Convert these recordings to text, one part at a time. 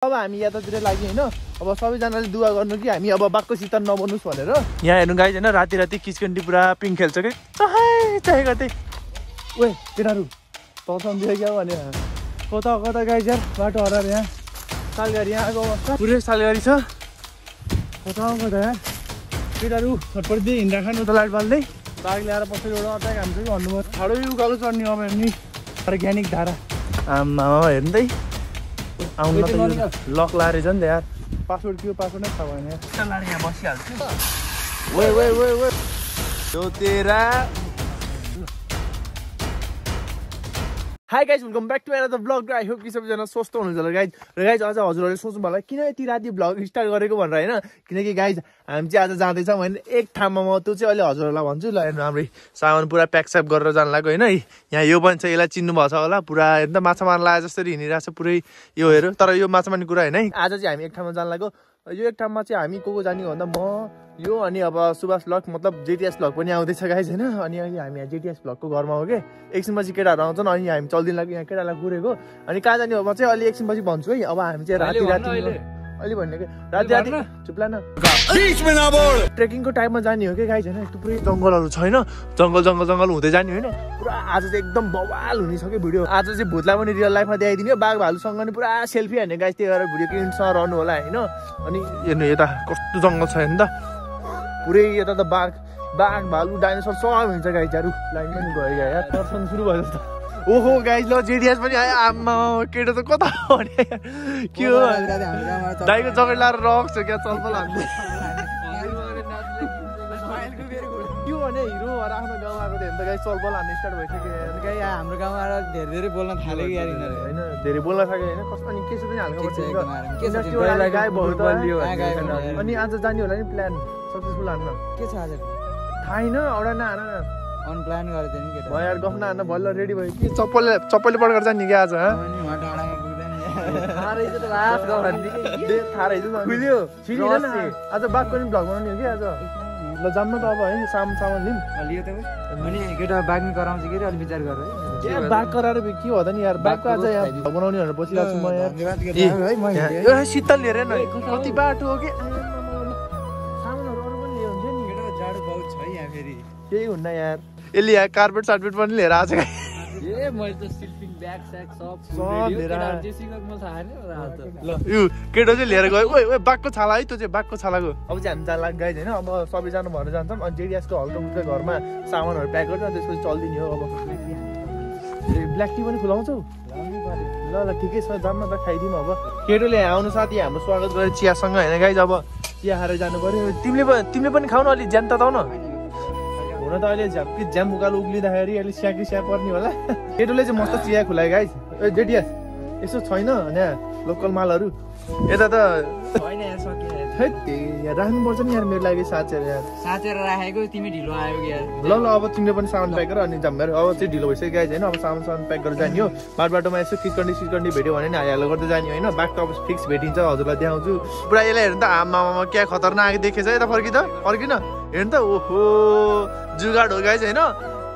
अब हामी यतातिर लाग्यो होइन? अब सबैजनाले दुवा गर्नु कि हामी अब बाघको सितन नबन्नुहोस् भनेर। यहाँ हेर्नु गाई होइन राति राति किचकन्डी पुरा पिङ खेल्छ कि? चाहे गर्दै ओए केटाहरू त सम्झियो क्या भने? कता कता गाई छ बाटो हराएर यहाँ। सालगारी यहाँ आएको अवस्था। पुरै सालगारी छ। कता कता यहाँ? केटाहरू छटपट्टि हिँड्दा खानु त लाइट बाल्दै। बाघ ल्याएर पछाडि एउटा अट्याक हान्छ कि भन्नुभयो। ठाडो उकालो चढ्ने अब हेर्ने अर्ग्यानिक धारा। आमा हेर्दै आउनु त लक लाएर छ नि त यार। पासवर्ड के हो पासवर्ड नै थाहा भएन यार यहाँ बसिहाल्छु। Hi guys welcome back to another blog I hope कि सबैजना स्वस्थ हुनुहुन्छ। होला गाइज र गाइज आज हजुरहरूले सोच्नु होला किन यति राति ब्लग स्टार्ट गरेको भनेर होइन? किनकि गाइज हामी चाहिँ आज जाँदैछौँ भने एक ठाउँमा म त्यो चाहिँ अहिले हजुरहरूलाई भन्छु। ल हाम्रो सामान पुरा प्याकस्याप गरेर जानु लाग्यो होइन? यहाँ यो पनि छ यसलाई चिन्नु भएको छ होला। पुरा त माछा मार्न लगाए जसरी हिँडिरहेको छ पुरै यो हेर। तर यो माछा मार्ने कुरा होइन? आज चाहिँ हामी एक ठाउँमा जानु लाग्यो यो एक ठाउँमा चाहिँ हामी को को जाने भन्दा म यो अनि अब सुभाष ब्लग मतलब जेटिएस ब्लग पनि आउँदैछ गाइज होइन? अनि अहिले हामी यहाँ जेटिएस ब्लगको घरमा हो कि? एकछिनपछि केटाहरू आउँछन् अनि हामी चल्दिन लाग्यो यहाँ केटालाई कुरेको। अनि कहाँ जाने हो म चाहिँ अलि एकछिनपछि भन्छु है। अब हामी चाहिँ राति राति अहिले। भन्ने कि? राति राति चुप्ला न। ट्रेकिङको टाइममा जाने हो कि गाई छैन थुप्रै जङ्गलहरू छैन। जङ्गल जङ्गल जङ्गल हुँदै जाने होइन? पुरा आज चाहिँ एकदम बवाल हुनेछ कि भिडियो आज चाहिँ भूतलाई पनि रियल लाइफमा देखाइदिने बाघ भालुसँग नि पुरा सेल्फी हान्ने गाई त्यही भएर भिडियो क्लिनसँग रहनु होला होइन अनि हेर्नु यता कस्तो जङ्गल छ हेर्नु त पुरै यता त बाघ बाघ भालु डाइनोसर सब हुन्छ गाइजहरू लाइन पनि गयो गाई दर्शन सुरु भयो जस्तो ओहो गाइज ल जेडिएस पनि आयो आमा केटो त कता हो भने के हो दाइको जगत लाएर रक्स क्या चलपल हान्दै भने हिरोहरू आफ्नो गाउँमा आएको हेर्नु त गाई चलपल हान्ने स्टार्ट भइसक्यो। गाई हाम्रो गाउँमा आएर धेरै धेरै बोल्न थाल्यो कि यार यिनीहरू होइन धेरै बोल्न सक्यो होइन कस्तो अनि के पनि हाल्नु। अनि आज जाने होला नि प्लान सक्सेसफुल हान्न। के छ आज? थाहा छैन एउटा नहान अनप्लान गरेको थियो नि केटा। भयो यार गफ नहान्न बल्ल रेडी भयो कि। चप्पलले चप्पलले पड्केर जाने कि आज थाहा रहेछ आज बाघको नि भ्लग बनाउने हो कि आज। ल न त अब है सामान सामान लिउँ अनि केटा बाग्ने गराउँछ के अरे अलिक विचार गर है। ए, बाघ कराएर के हो त नि यार? बाघको आज यहाँ बनाउने भनेर बसिरहेको छु म यहाँ। शीतल हेर न। कति बाटो हो कि? सामानहरू अरू पनि लियो हुन्थ्यो नि। केटा जाडो बहुत छ है यहाँ फेरि। केही हुन्न यार। यसले यहाँ कार्पेट सार्पेट पनि लिएर आएको छ। ए मैले त ब्याग स्याग सब यो केटो चाहिँ लिएर गयो। ओए ओए बाघको छाला है त्यो चाहिँ बाघको छालाको अब चाहिँ हामी जान गाइज होइन अब सबैजना भएर जान्छौँ। अनि जेडिएसको हल्का फुल्का घरमा सामानहरू प्याक गर्छ त्यसपछि चल्दिने हो अब। ए ब्ल्याक टी पनि खुलाउँछौ? ल ल ठिकै छ जाऊँ न त खाइदिउँ अब। केटोले आउनु साथी हाम्रो स्वागत गरेर चियासँग होइन गाइज अब चिया खाएर जानु पऱ्यो तिमीले पनि तिमीले पनि खाऊ न अलिक ज्यान त ताउ न हुन त अहिले झ्याप्की झ्याम उकालो उक्लिँदाखेरि अलिक स्याकी स्या पर्ने होला। केटोले चाहिँ मस्त चिया खुलायो गाइज ए जेडिएस यसो छैन यहाँ लोकल मालहरू? यता त खै यहाँ राख्नुपर्छ नि यार मेरो लागि साँचेर यार। साँचेर राखेको तिमी ढिलो आयो यार। ल ल अब तिमीले पनि सामान प्याक गर अनि जाम अब चाहिँ ढिलो भइसक्यो गाइज होइन? अब सामान सामान प्याक गरेर जाने हो। बाटो बाटोमा यसो किचकन्डी सिचकन्डी भेट्यो भने नि हाइहालो गर्दै जाने होइन? त अब फिक्स भेटिन्छ हजुरलाई देखाउँछु। पुरा यसलाई हेर्नु त आमामा क्या खतरनाक देखेछ यता फर्किँदा फर्किन? हेर्नु त ओहो जुगाड हो गाइज होइन?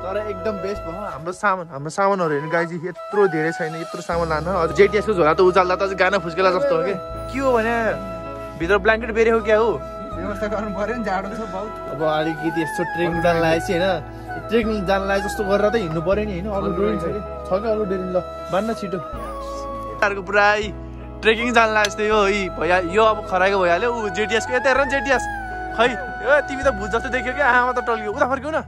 तर एकदम बेस्ट भयो हाम्रो सामान हाम्रो सामानहरू हेर्नु गाइज यत्रो धेरै छैन यत्रो सामान लान जेटिएसको झोला त उचाल्दा त गाना फुस्केला जस्तो हो कि। के हो भने? भित्र ब्ल्याङ्केट बेरे हो क्या हो व्यवस्था गर्नु पर्यो नि जाडो छ बहुत अब अलिकति यस्तो ट्रेकिङ जान लागेपछि होइन ट्रेकिङ जान लागे जस्तो गरेर त हिँड्नु पऱ्यो नि होइन अरू डोरी छ कि? छ कि अरू डोरी ल बान्न छिटो। अर्को पुरा ट्रेकिङ जान लागे जस्तो यो है भइहा यो अब खराएको भइहाल्यो ऊ जेटिएसको यता हेर न जेटिएस। खै ए तिमी त भुत जस्तो देख्यो कि आमा त टल्क्यो। उता फर्क्यौ न।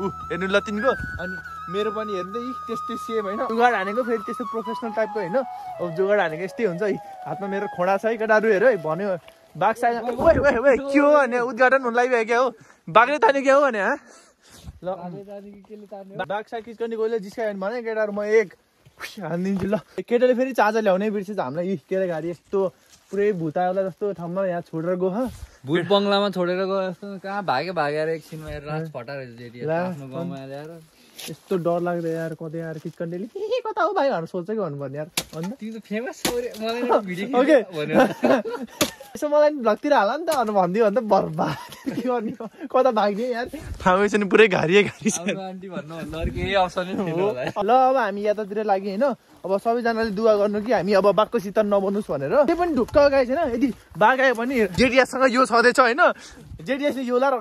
ऊ हेर्नु ल तिमीको अनि मेरो पनि हेर्नु यी त्यस्तै सेम होइन। जुगाड हानेको फेरि त्यस्तो प्रोफेसनल टाइपको होइन? अब जुगाड हानेको यस्तै हुन्छ है। हातमा मेरो खोडा छ है केटाहरू हेर है भन्यो। बाघ ओए ओए के हो भने? उद्घाटन हुन लागिरहेको क्या हो? बाघले तान्यो क्या हो भने बाघ साइज किचकन्डी गइले जिस्कायो भने भने केटाहरू म एक। हानिदिन्छु ल। केटाले फेरि चार्जर ल्याउनै बिर्सेछ हामीलाई। यी के अरे गाडी यस्तो पुरै भुतायोला जस्तो ठाउँमा यहाँ छोडेर गयो भुट बङ्गलामा छोडेर गयो जस्तो। कहाँ भाग्यो? भागेर एकछिनमा हेरेर रात फटाएर आफ्नो गाउँमा ल्याएर यस्तो डर लाग्दै यार कतै यार किचकन्डेले के कता हो भाइ? भनेर सोध्छ कि भन्नुपर्ने यार अन्त तिमी त फेमस मलाई भिडियो ओके भनेर। यसो मलाई नि भ्लगतिर हाल नि त अनि भनिदियो भने त बर्बाद। के गर्ने? कता भाग्ने यार? थाहा छैन पुरै घारिए घारी छ। ल अब हामी यात्रातिर लागि होइन। अब सबैजनाले दुवा गर्नु कि हामी अब बाघको शीतल नबन्नुहोस् भनेर। त्यो पनि ढुक्क गाई छैन। यदि बाघ आयो भने जेडिएससँग यो छँदैछ होइन? जेडिएसले यो लाएर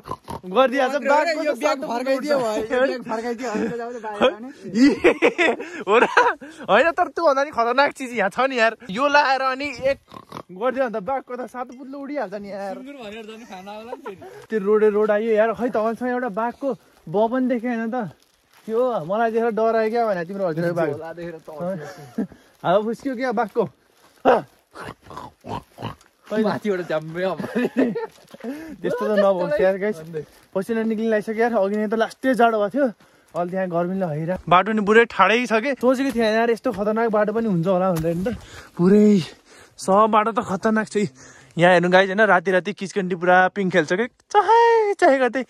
गरिदिइहाल्छ त त होइन? तर त्योभन्दा नि खतरनाक चिज यहाँ छ नि यार। यो लाएर अनि एक गरिदियो भने त बाघको त सातो पुत्लो उडिहाल्छ नि यार। सुँगुर भनेर झन् खाना आउला नि फेरि। त्यो रोडे रोड आयो यार। खै तपाईँसँग एउटा बाघको ब पनि देखेन त। त्यो मलाई देखेर डरायो क्या भने तिम्रो हजुर बाघ। त। हावा फुस्क्यो क्या बाघको। माथिबाट झ्याम्मै। त्यस्तो त नभोस् यार गाइस। पसिना निक्लिन लागिसक्यो यार। अघि नै त लास्टै जाडो भएको थियो। अहिले त्यहाँ गर्मीले हैरा बाटो नि पुरै ठाडै छ कि? सोचेको थिएँ यार यस्तो खतरनाक बाटो पनि हुन्छ होला भनेर नि त। पुरै सब बाटो त खतरनाक छ। यहाँ हेर्नु गाइस होइन राति राति किचकन्टी पुरा पिङ खेल्छ कि? चाहे चाहे गर्दै।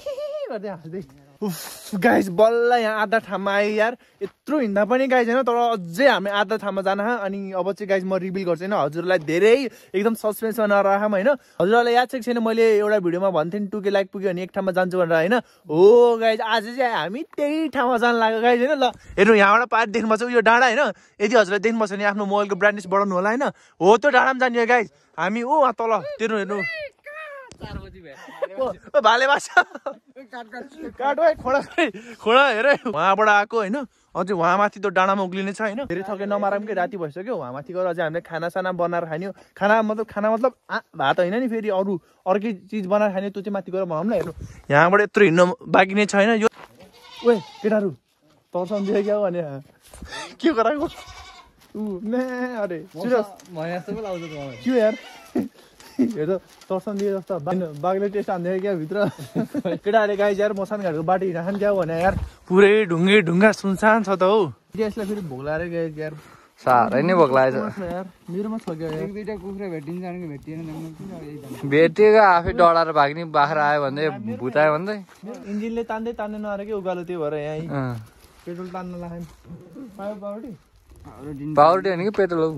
गर्दै हाँस्दै। उफ गाइस बल्ल यहाँ आधा ठाउँमा आयो यार। यत्रो हिँड्दा पनि गाइस होइन तर अझै हामी आधा ठाउँमा जान अनि अब चाहिँ गाइस म रिभिल गर्छु होइन हजुरलाई धेरै एकदम सस्पेन्समा नराखौँ होइन। हजुरलाई याद छ कि छैन मैले एउटा भिडियोमा भन्थेँ नि टुके लाइक पुग्यो भने एक ठाउँमा जान्छु भनेर होइन। हो गाइस आज चाहिँ हामी त्यही ठाउँमा जानु लाग्यो गाइस होइन। ल हेर्नु यहाँबाट पारि देख्नुपर्छ यो डाँडा होइन यदि हजुरलाई देख्नुपर्छ भने आफ्नो मोबाइलको ब्रान्डेस बढाउनु होला होइन। हो त्यो डाँडामा जाने हो गाइस हामी वहाँ तल त्यो हेर्नु। ओ, ओ, भाले बाछा काट है खोडा हेर। उहाँबाट आएको होइन? अझै उहाँ माथि त डाँडामा उक्लिने छ होइन? धेरै थके नमारौँ कि राति भइसक्यो? उहाँ माथि गएर अझै हामीले खानासाना बनाएर खाने हो। खाना मतलब खाना मतलब भात होइन नि फेरि अरू अर्कै चिज बनाएर खाने त्यो चाहिँ माथि गएर बनाउँ न हेर्नु। यहाँबाट यत्रो हिँड्नु बाँकी नै छैन यो ओए केटाहरू तर्साउनु दियो क्या भने? के गराएको ऊ अरे के यार? हेर तर्सन दिए जस्तो बाघ- बाघले टेस्ट हान्दै क्या भित्र? केटाहरूले गाई यार मसान घाटको बाटो हिँड्न क्या भने यार। पुरै ढुङ्गे ढुङ्गा सुनसान छ त हौ। यसलाई फेरि भोक लाएर गयो यार साह्रै नै भोक लागेछ यार। मेरोमा छ क्या एक कुखुरा भेटिन्छ भेटिएन। भेटिएको आफै डढाएर भाग्ने बाख्रा आयो भन्दै भुतायो भन्दै। मेरो इन्जिनले तान्दै तान्दै नआएर कि उकालो त्यो भएर यहाँ। पेट्रोल तान्न लाग्यो दिन पाउरोटी होइन कि पेट्रोल हौ।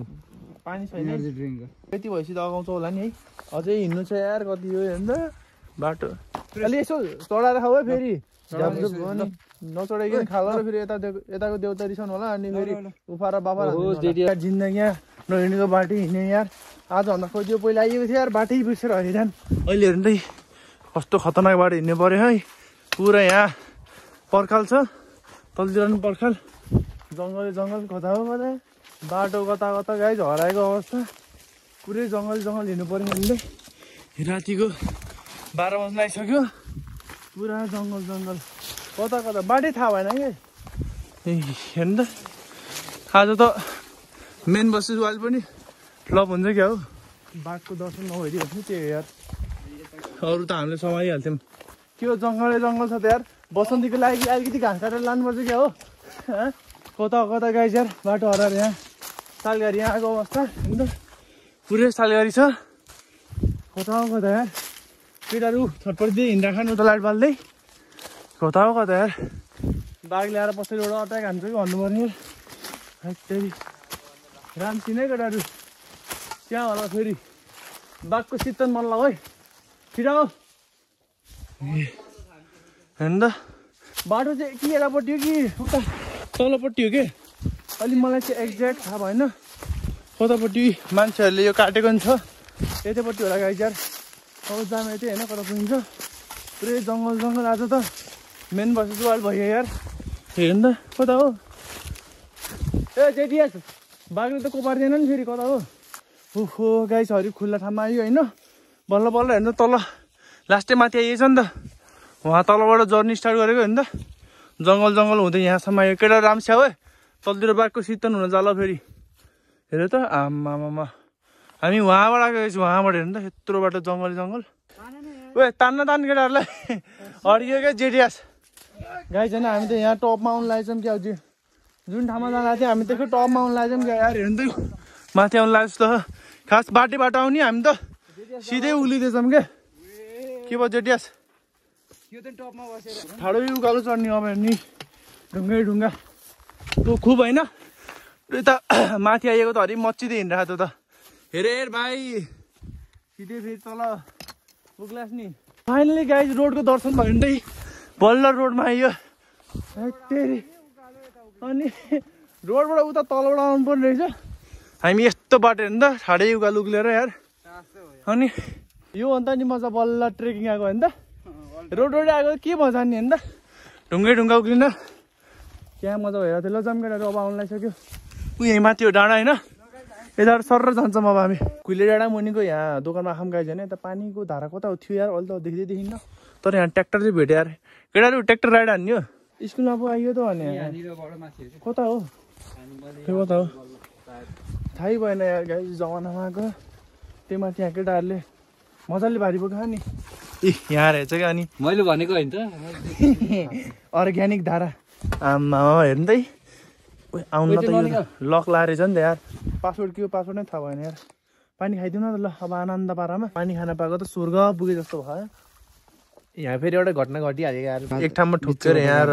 पानी छैन। एनर्जी ड्रिङ्क यति भएपछि त अगाउँछ होला नि है। अझै हिँड्नु छ यार कति हो हेर्नु। त बाटो। अलि यसो चढाएर खाऊ है फेरि। नचढाइकन खाला र फेरि यता यताको देउता रिसाउनु होला अनि फेरि उफा र बाबा ओहो, हान्दिनु होला। यार जिन्दगी यहाँ नहिँडेको बाटो हिँड्ने यार। आजभन्दा खोज्यो पहिला आइएको थियो यार बाटै बिर्सेर हैरान अहिले हेर्नु त कस्तो खतरनाक बाटो हिँड्नु पऱ्यो है। पुरा यहाँ पर्खाल छ। तलतिर पनि पर्खाल। जङ्गल जङ्गल कता हो कता बाटो कता कता गाई हराएको अवस्था। पुरै जङ्गल जङ्गल हिँड्नु पऱ्यो हामीले रातिको बाह्र बज्न आइसक्यो पुरा जङ्गल जङ्गल। कता कता? बाटै थाहा भएन कि? हेर्नु त। आज त मेन बसेस वाल पनि फ्लप हुन्छ क्या हो? बाघको दर्शन नभइदियोस् नि त्यो यार। अरू त हामीले समाइहाल्थ्यौँ। त्यो जङ्गलै जङ्गल छ त यार। बसन्तीको लागि अलिकति घाँस काटेर लानुपर्छ क्या हँ? कता कता गाई यार? बाटो हराएर यहाँ। सालगारी यहाँ आएको अवस्था त पुरै सालगारी छ कता हो कता यार केटाहरू छटपट्टि हिँड्दा खानु उता लाइट बाल्दै कता हो कता यार बाघ ल्याएर पछाडि एउटा अट्याक हान्छ कि भन्नु पर्ने त्यही राम्ची नै केटाहरू त्यहाँ होला फेरि बाघको शीतल मन लगाऊ है छिटो आऊ। ए, हेर्नु त बाटो चाहिँ कि यतापट्टि हो कि उता तलपट्टि हो कि अलि मलाई चाहिँ एक्ज्याक्ट थाहा भएन। कतापट्टि मान्छेहरूले यो काटेको नि छ। यतापट्टि होला गाई यार। अब जानु यतै होइन कता पुगिन्छ पुरै जङ्गल जङ्गल आज त। मेन बसेको अहिले भयो यार। हेर्नु त कता हो? ए जेटिएस बाघले त कोपार्दैन नि फेरि कता हो? ओहो गाई छ हरि खुल्ला ठाउँमा आयो होइन। बल्ल बल्ल हेर्नु तल। लास्टै माथि आइएछ नि त। उहाँ तलबाट जर्नी स्टार्ट गरेको होइन त। जङ्गल जङ्गल हुँदै यहाँसम्म आयो। केटा राम्स्या है तलतिर बाघको शीतल हुन जाला फेरि। हेर त आमामा हामी उहाँबाट आएको छौँ उहाँबाट हेर्नु त यत्रो बाटो जङ्गल जङ्गल। ओ तान्न तान्न केटाहरूलाई। हरियो क्या जेडियास गाई छैन हामी त यहाँ टपमा आउनु लागेछौँ क्या अझै। जुन ठाउँमा जाँदा थियो हामी त्यसको टपमा आउनु लागेछौँ क्या। यार हेर्नु त माथि आउनु लागेको त। खास बाटै बाटो आउने हामी त। सिधै उक्लिँदैछौँ क्या। के भयो जेडियास यो त टपमा बसेर। ठाडै उकालो चढ्ने अब हेर्ने। ढुङ्गै ढुङ्गा। त्यो खुब होइन? यता माथि आइएको त हरि मच्चिँदै हिँडिरहेको त। हेर हेर भाइ। सिधै फेरि तल पुग्लास नि। फाइनली गाइज रोडको दर्शन भयो भने चाहिँ बल्ल रोडमा आइयो। तेरि अनि रोडबाट उता तलबाट आउनु पर्ने रहेछ। हामी यस्तो बाटो हेर्नु त साढे उकालो उक्लेर यार। अनि यो अन्त नि मजा बल्ल ट्रेकिङ आएको होइन त। रोड रोड आएको के मजा नि होइन त। ढुङ्गै ढुङ्गा उक्लिन क्या मजा भइरहेको थियो। ल जमकेटाहरू अब आउनु लागिसक्यो। ऊ यहीँ माथि हो डाँडा होइन? यताबाट सर जान्छौँ अब हामी। कुहिले डाँडा मुनिको यहाँ दोकानमा आँखाम गाई छैन यता पानीको धारा कता हो? थियो यार अहिले त देखिँदै देखिन्न। तर यहाँ ट्र्याक्टर चाहिँ भेट्यो यार। केटाहरू ट्र्याक्टर राइड हान्ने हो? स्कुलमा पो आइयो त भने। कता हो? त्यो कता हो? थाहै भएन यार गाई जमानामा आएको। त्यो माथि यहाँ केटाहरूले मजाले भारी बोक्यो नि। ए यहाँ रहेछ क्या अनि? मैले भनेको होइन त। अर्ग्यानिक धारा। आमा हेर्नु आउनु त यो लक लाएर छ नि त यार। पासवर्ड के हो पासवर्ड नै थाहा भएन यार। पानी खाइदिउँ न त ल अब आनन्द पारामा। पानी खान पाएको त स्वर्ग पुगे जस्तो भयो। यहाँ फेरि एउटा घटना घटिहाल्यो यार। एक ठाउँमा ठुक्केर यार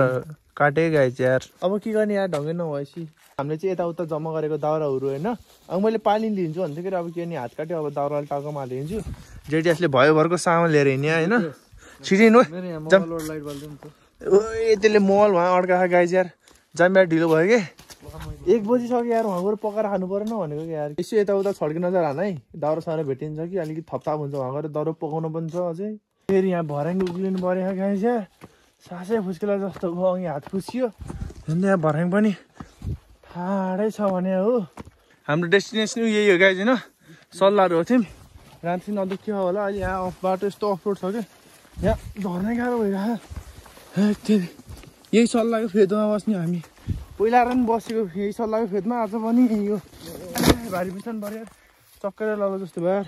काटे गएछ यार। अब के गर्ने यार ढङ्गै नभएपछि। हामीले चाहिँ यताउता जम्मा गरेको दाउराहरू होइन। अब मैले पानी लिन्छु कि अब के नि हात काट्यो अब दाउराले टाउकोमा हालिदिन्छु जेडिएसले भयो भरको सामान लिएर हिँड्यो होइन। छिटिनु ओए त्यसले मल उहाँ अड्का गाई यार जाम ढिलो भयो कि? एक बजीसक्यो यार उहाँ गएर पकाएर खानु परेन भनेको कि यार? यसो यताउता छड्के नजर हान है। दाउरा साउरा भेटिन्छ कि अलिकति थपथाप हुन्छ उहाँ गएर दाउरा पकाउनु पनि छ अझै। फेरि यहाँ भर्याङ उक्लिनु पऱ्यो गाई यार सासै फुस्केला जस्तो भयो अघि हात फुसियो झन् यहाँ भर्याङ पनि ठाडै छ भने हो। हाम्रो डेस्टिनेसन यही हो गाई होइन सल्लाहहरू हो थियौँ राति नदुख्यो होला अहिले यहाँ अफ बाटो यस्तो अफरोड छ कि? यहाँ झर्नै गाह्रो भइरहेको तेरि। यही सल्लाहको फेदमा बस्ने हामी पहिला र पनि बसेको यही सल्लाहको फेदमा आज पनि यो भारी पिछन पऱ्यो। चक्कर लगाएको जस्तो भयो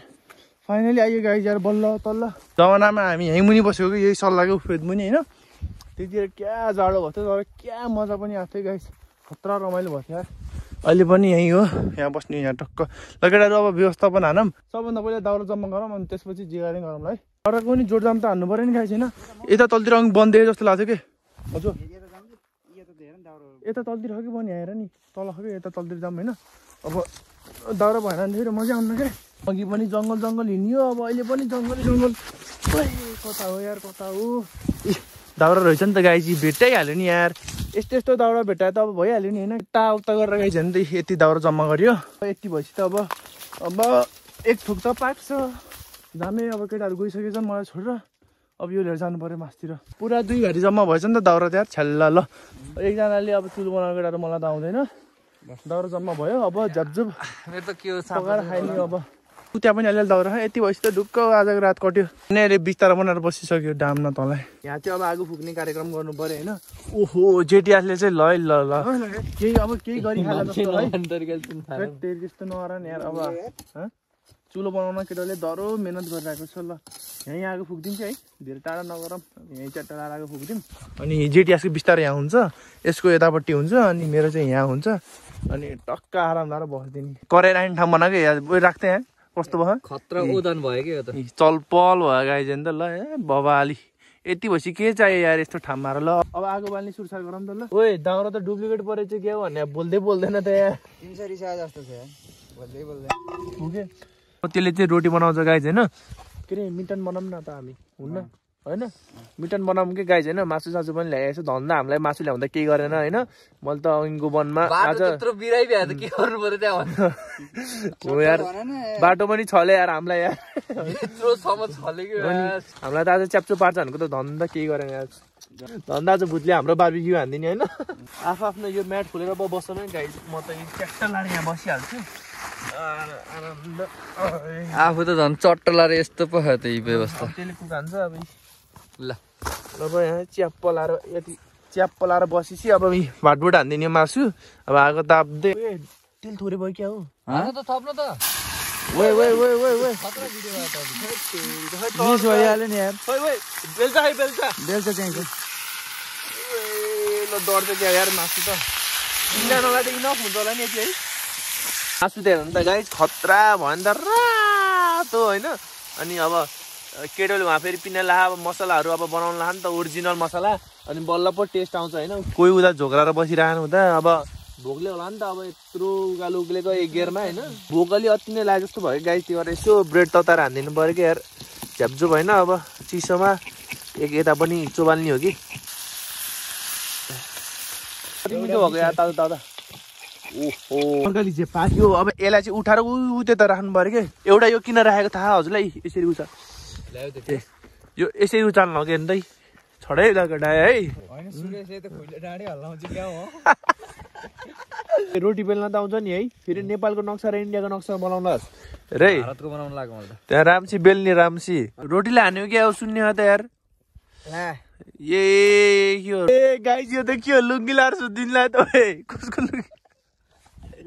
फाइनली आइयो गाई यार बल्ल तल्ल जमानामा हामी यहीँ मुनि बसेको यही सल्लाहको फेद मुनि होइन त्यतिखेर क्या जाडो भएको थियो तर क्या मजा पनि आएको थियो गाई खतरा रमाइलो भएको थियो अहिले पनि यहीँ हो यहाँ बस्ने यहाँ टक्क लगेर अब व्यवस्थापन हानौँ सबभन्दा पहिला दाउरा जम्मा गरौँ अनि त्यसपछि जिगारी गरौँला है दाउराको पनि जोडजाम त हान्नु पऱ्यो नि खाइ छैन। यता तलतिर अघि बन्द जस्तो लाग्थ्यो कि? हजुर। यता तलतिर हो कि बनि आएर नि। तल कि यता तलतिर जाऊँ होइन। अब दाउरा भएन भने फेरि मजा आउनु के? अघि पनि जङ्गल जङ्गल हिँड्यो। अब अहिले पनि जङ्गल जङ्गल। कता हो यार कता हो? दाउरा रहेछ नि त गाईजी। भेटाइहाल्यो नि यार। यस्तो यस्तो दाउरा भेटाए त अब भइहाल्यो नि होइन। यता उता गरेर गाई छ नि त। यति दाउरा जम्मा गरियो। यति भएपछि त अब अब एक थुक त पाक्छ। जामे अब केटाहरू गइसकेछन् मलाई छोडेर अब यो लिएर जानु पऱ्यो मासतिर पुरा दुई घारी जम्मा भएछ नि त दाउरा त्यहाँ छ्याल्ला ल एकजनाले अब चुलो बनाएको केटाहरू मलाई त आउँदैन दाउरा जम्मा भयो अब झपझुप मेरो त के हो पकाएर खाइने अब ऊ त्यहाँ पनि अलिअलि दाउरा यति भएपछि त ढुक्क आजको रात कट्यो यिनीहरूले बिस्तारा बनाएर बसिसक्यो डाम न तँलाई यहाँ चाहिँ अब आगो फुक्ने कार्यक्रम गर्नु पऱ्यो होइन ओहो जेटिआसले चाहिँ ल है, ल ल केही अब केही हैट, तेरि त्यस्तो नगर नि यार अब हँ? चुलो बनाउन केटाले दह्रो मिहिनेत गरिरहेको छ ल। यहीँ आगो फुकिदिन्छ है। धेरै टाढा नगरौँ। यहीँ चाहिँ टाढा आगो फुकिदिउँ। अनि जेटिएसको बिस्तारै यहाँ हुन्छ। यसको यतापट्टि हुन्छ। अनि मेरो चाहिँ यहाँ हुन्छ। अनि टक्क आराम लाएर बसिदिने। कराएर आइने ठाउँ बनाएको यार उयो राख्थेँ यहाँ। कस्तो भयो? खतरा उदान भयो कि यो त। चल पल भयो गाई चाहिँ त ल ए बबाली यति भएपछि के चाहियो यार यस्तो ठाउँमा र ल। अब आगो बाल्ने सुरसार गरौँ त ल। ओए दाउरा त डुप्लिकेट परेछ के हो भने बोल्दै बोल्दैन त यहाँ तिन सय रिसा जस्तो छ बोल्दै बोल्दै पुगे त्यसले चाहिँ रोटी बनाउँछ गाई होइन के अरे मिटन बनाऊँ न त हामी? हुन्न? होइन? मिटन बनाऊँ कि गाई होइन मासु सासु पनि ल्याएको छ धन्दा हामीलाई मासु ल्याउँदा केही गरेन होइन? मैले त अघिको वनमा आज बाटो त्यत्रो बिराइ भ्या त के गर्नु पर्यो त्यहाँ? भन्नु हो यार। बाटो पनि छले यार हामीलाई यार। यत्रोसम्म छले कि हामीलाई त आज च्याप्चो पार्छ भनेको त धन्दा केही गरेन यार। धन्दा आज भुतले हाम्रो बार्बिक्यू हानिदिने होइन? आफू आफ्नो यो म्याट खोलेर बस्छ नि गाई। म त च्याट्ट लाएर यहाँ बसिहाल्छु। आफू त झन् चट्ट लाएर यस्तो पो खायो त यी व्यवस्था। त्यसले अब। ल। अब यहाँ च्याप्प लाएर यति च्याप्प लाएर बसेपछि अब भाटबुट हानिदिने मासु। अब आगो ताप्दै तेल थोरै भयो क्या हो। हान त थप्नु त। मिस भइहाल्यो नि बेलुका ल डढ्छ क्या यार त। त इनफ हुन्छ होला नि यति है। त हेर्नु त गाई खतरा भयो नि त रातो होइन? अनि अब केटोले उहाँ फेरि पिना ला अब मसलाहरू अब बनाउनु ला नि त ओरिजिनल मसला। अनि बल्ल पो टेस्ट आउँछ होइन? कोही उता झोक्राएर बसिरहनु हुँदा अब भोकले होला नि त अब यत्रो उकालो उक्लेको एक गेयरमा होइन? भोक अलि अति नै लाग्यो जस्तो भयो गाई त्यो यसो ब्रेड तताएर हानिदिनु पऱ्यो कि यार? झ्याप्जो भएन अब चिसोमा एक यता पनि चोबाल्ने हो कि? मिठो भएको यार तातो तातो चाहिँ पाक्यो अब यसलाई चाहिँ उठाएर उ उ त्यता राख्नु पऱ्यो कि? एउटा यो किन राखेको थाहा हजुरलाई यसरी उचा। यो यसरी उचाल्नु हो कि अन्त छडै लगाएर है। होइन सुरेशले त खुइले डाँडै हल्लाउँछ क्या हो? रोटी बेल्न त आउँछ नि है। फेरि नेपालको नक्सा र इन्डियाको नक्सा बनाउनुहोस् रे। भारतको बनाउनु त। त्यहाँ राम्सी बेल्ने राम्सी रोटीले हान्यो क्या हो सुन्ने हो त यार। ला। ए के हो ए गाई यो त के हो? लुङ्गी लाएर सुत्दिनलाई त कसको लुङ्गी?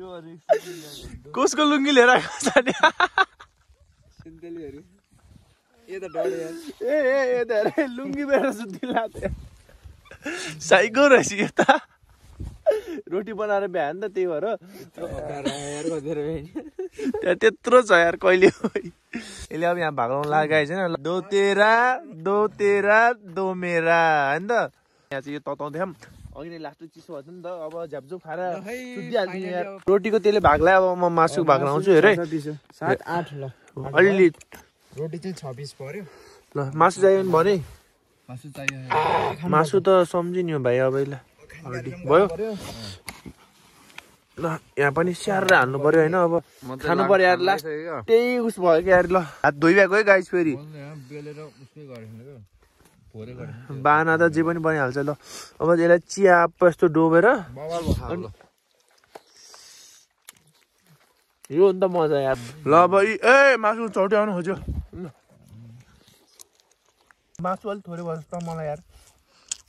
कसको लुङ्गी लिएर ए लुङ्गी बेर सुत्दिनला त साइको रहेछ यो त। रोटी बनाएर भ्यायो नि त त्यही भएर। त्यहाँ त्यत्रो छ यार कहिले। यसले अब यहाँ भाग्लाउनु लागेको छैन। दो तेरा दो तेरा दो मेरा होइन त? यहाँ चाहिँ यो तताउँदै थियौँ अघि नै लास्ट चिसो थियो नि त अब झ्यापझुप खाएर रोटीको त्यसले भाग्ला अब म मासुको भाग लाउँछु हेर। है सात आठ ल। अलिअलि। रोटी चाहिँ छ पिस पर्यो ल मासु चाहियो भने भने। मासु चाहियो मासु त सम्झिने हो भाइ अब यसलाई। भयो। ल यहाँ पनि स्याहारेर हाल्नु पर्यो होइन? अब खानु पर्यो यार लास्ट त्यही उस भयो क्या यार ल। हात धोइरहेको है गाइस फेरि। बेलेर उसकै गरेको बाना त जे पनि बनिहाल्छ ल। अब यसलाई चियाप यस्तो डोबेर यो हो नि त मजा यार ल अब यी- ए मासु चौटी आउनु खोज्यो। ल। मासु अलिक थोरै भयो जस्तो मलाई यार।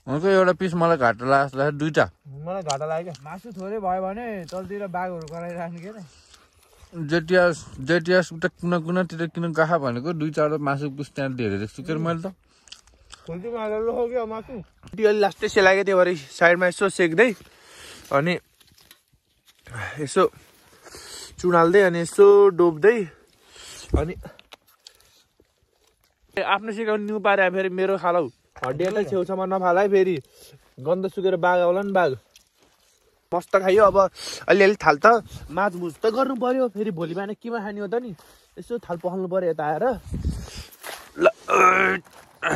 उनको एउटा पिस मलाई घाटा लाग्छ जस्तो दुइटा मलाई घाटा लाग्यो क्या। मासु थोरै भयो भने तलतिर बाघहरू कराइराख्ने के अरे? जेटियास जेटियास उता कुना कुनातिर किन गएको भनेको? दुई चारवटा मासु पिस त्यहाँ धेरै देख्छु के मैले त। अलि लास्टै सेलाएको थियो भरे साइडमा यसो सेक्दै अनि यसो चुनाल्दै अनि यसो डोब्दै अनि आफ्नो सिकाउने न्यु पारे फेरि मेरो खालौ। हड्डीहरूलाई छेउछाउमा नफाल है फेरि। गन्ध सुकेर बाघ आउला नि बाघ। मस्त खायो अब अलिअलि थाल त। माझमुझ त गर्नु पर्यो फेरि भोलि बिहान केमा खाने हो त नि? यसो थाल पखाल्नु पर्यो यता आएर।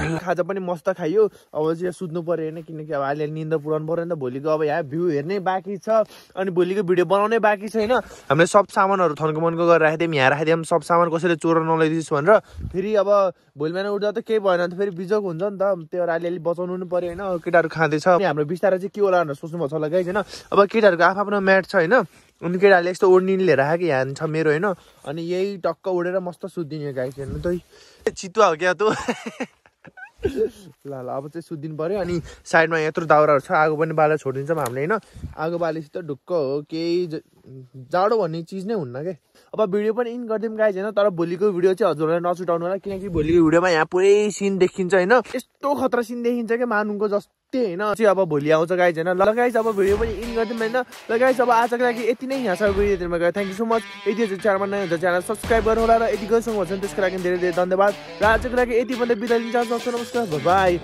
खाजा पनि मस्त खायो अब चाहिँ सुत्नु पर्यो होइन किनकि अब अलिअलि निन्द पुऱ्याउनु पर्यो नि त। भोलिको अब यहाँ भ्यू हेर्नै बाँकी छ अनि भोलिको भिडियो बनाउनै बाँकी छ होइन। हामीले सब सामानहरू थन्को मन्को गरेर राखिदियौँ यहाँ राखिदियौँ सब सामान कसैले चोर नलैदियोस् भनेर। फेरि अब भोलि बिहान उठ्दा त केही भएन त फेरि बिजोग हुन्छ नि त। त्यो अलिअलि बचाउनु पनि पर्यो होइन। केटाहरू खाँदैछ। हाम्रो बिस्तारै चाहिँ के होला भनेर सोच्नु भएको छ होला गाइज होइन। अब केटाहरूको आफ्नो म्याट छ होइन। अनि केटाहरूले यस्तो ओढ्ने लिएर आएको कि यहाँ छ मेरो होइन। अनि यही टक्क उडेर मस्त सुत्दिने गाइस हेर्नु त चितुवा हो क्या तँ? ल ल अब चाहिँ सुत्दिनु पऱ्यो अनि साइडमा यत्रो दाउराहरू छ आगो पनि बालेर छोडिदिन्छौँ हामीले होइन? आगो बालेपछि त ढुक्क हो केही जाडो भन्ने चिज नै हुन्न क्या अब भिडियो पनि इन गरिदिउँ गाइज होइन? तर भोलिको भिडियो चाहिँ हजुरलाई नछुटाउनु होला किनकि भोलिको भिडियोमा यहाँ पुरै सिन देखिन्छ होइन? यस्तो खतरा सिन देखिन्छ क्या मानुको जस्तै होइन। चाहिँ अब भोलि आउँछ गाइज होइन। ल गाइज अब भिडियो पनि इन गरिदिउँ होइन। ल गाइज अब आजको लागि यति नै। यहाँ छ भिडियोमा गयो थ्याङ्क यू सो मच यदि चाहिँ च्यानलमा नयाँ हुन्छ च्यानल सब्सक्राइब गर्नु होला र यति गइसक्नु छ त्यसको लागि धेरै धेरै धन्यवाद। र आजको लागि यति भन्दा बिदा लिन्छ नमस्कार। बाई